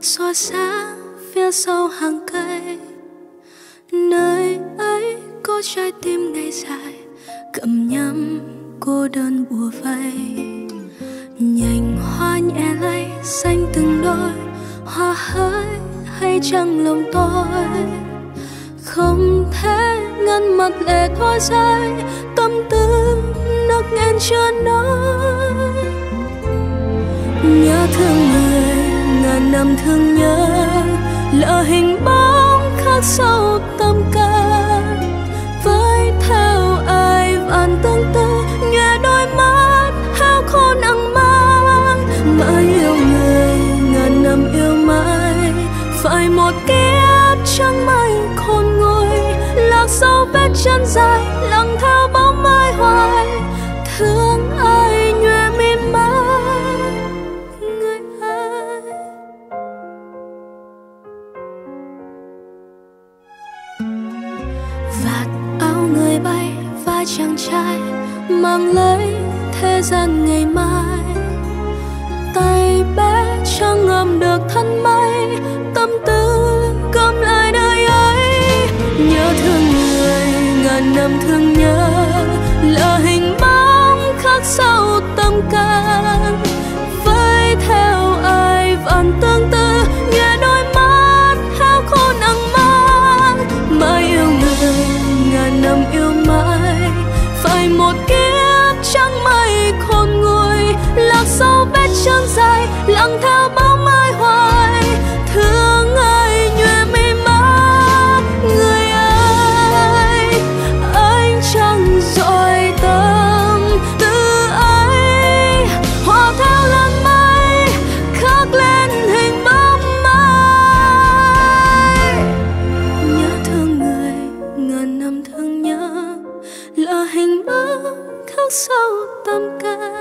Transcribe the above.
xóa xa phía sau hàng cây. Nơi ấy có trái tim ngày dài, cầm nhắm cô đơn bùa vây. Nhành hoa nhẹ e lay xanh từng đôi, hoa hỡi hay trăng lòng tôi. Không thể ngăn mặt lệ thoa rơi, tâm tư nức nghẹn chưa nói ngàn thương nhớ, lỡ hình bóng khắc sâu tâm can. Với theo ai vạn tương tư, nhòe đôi mắt, hao khô nắng mai mãi yêu người, ngàn năm yêu mãi, phải một kiếp trắng mây khôn nguôi. Lạc sâu vết chân dài, lặng theo bóng mai hoài chàng trai mang lấy thế gian ngày mai. Tay bé chẳng ngầm được thân mây, tâm tư cầm lại đời ấy. Nhớ thương người, ngàn năm thương nhớ, là hình bóng khắc sâu tâm can. lặng theo bóng ai hoài, thương ai nhuệ mi mắt người ơi anh chẳng dội tâm từ ấy. Hòa theo làn mây khắc lên hình bóng mai nhớ thương người, ngàn năm thương nhớ, là hình bóng khắc sâu tâm can.